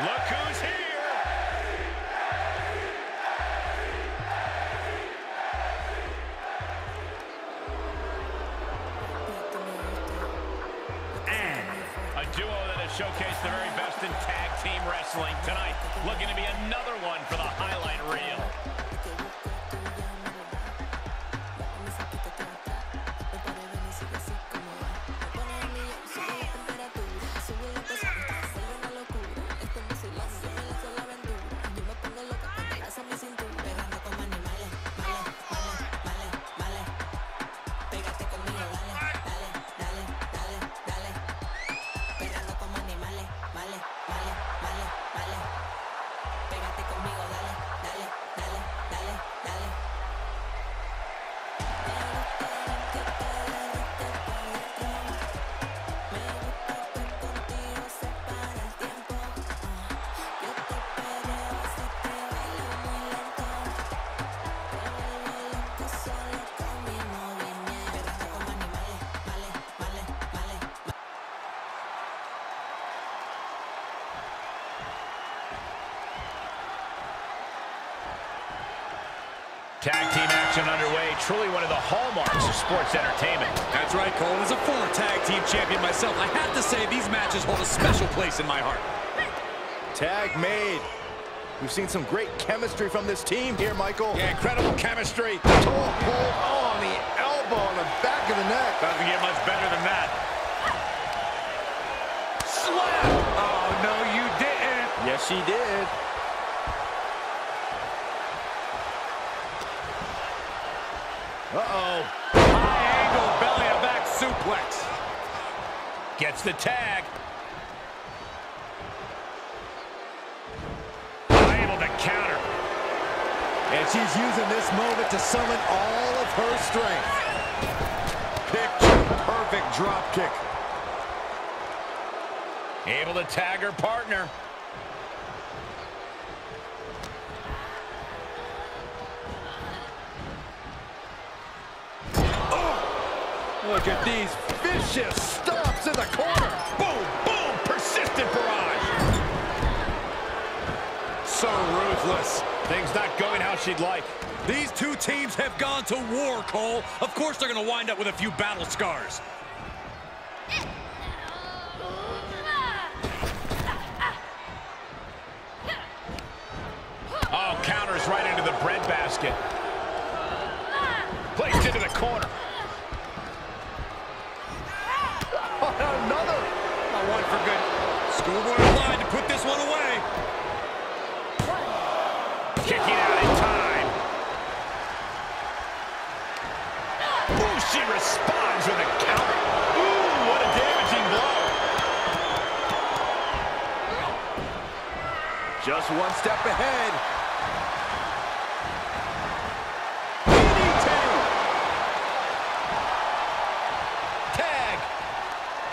Look who's here. And a duo that has showcased the very best in tag team wrestling tonight. Looking to be another one for the highlight reel. dale. Pégate conmigo, dale. Tag team action underway. Truly one of the hallmarks of sports entertainment. That's right, Cole. As a former tag team champion myself, I have to say these matches hold a special place in my heart. Tag made. We've seen some great chemistry from this team here, Michael. Yeah, incredible chemistry. Toe hold on the elbow on the back of the neck. Doesn't get much better than that. Slap! Oh, no, you didn't. Yes, she did. Uh-oh. High angle belly to back suplex. Gets the tag. Able to counter. And she's using this moment to summon all of her strength. Picture perfect drop kick. Able to tag her partner. Look at these vicious stomps in the corner. Boom, boom, persistent barrage. So ruthless. Things not going how she'd like. These two teams have gone to war, Cole. Of course they're going to wind up with a few battle scars. Oh, counters right into the breadbasket. Placed into the corner. Schoolboy line to put this one away. Kicking out in time. Ooh, she responds with a counter. Ooh, what a damaging blow. Just one step ahead. Tag.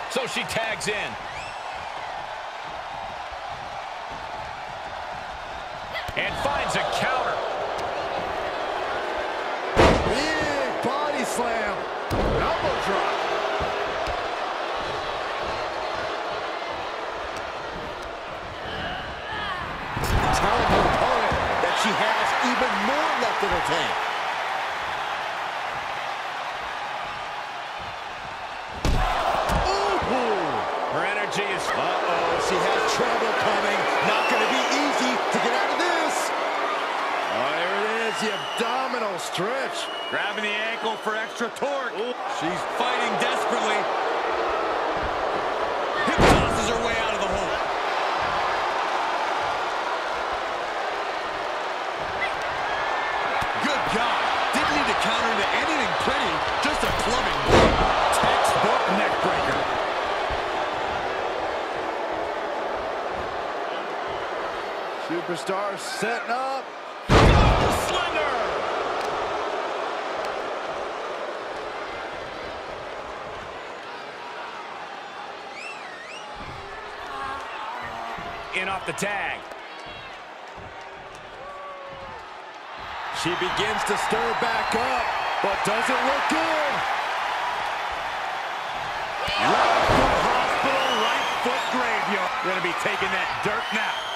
So she tags in. Finds a counter. Big body slam. Elbow drop. Telling her opponent that she has even more left in her tank. Ooh. Her energy is... Uh-oh, she has trouble coming. The abdominal stretch. Grabbing the ankle for extra torque. She's fighting desperately. Hip tosses her way out of the hole. Good God. Didn't need to counter into anything pretty. Just a clubbing. Textbook neck breaker. Superstar setting up. In off the tag. She begins to stir back up, but doesn't look good. Right foot hospital, right foot graveyard. Going to be taking that dirt now.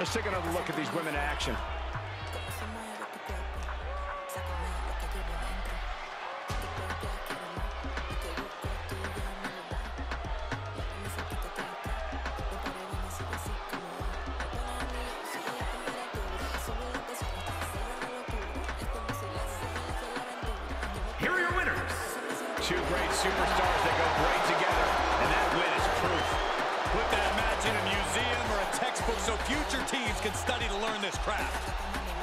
Let's take another look at these women in action. Here are your winners. Two great superstars that go great so future teams can study to learn this craft.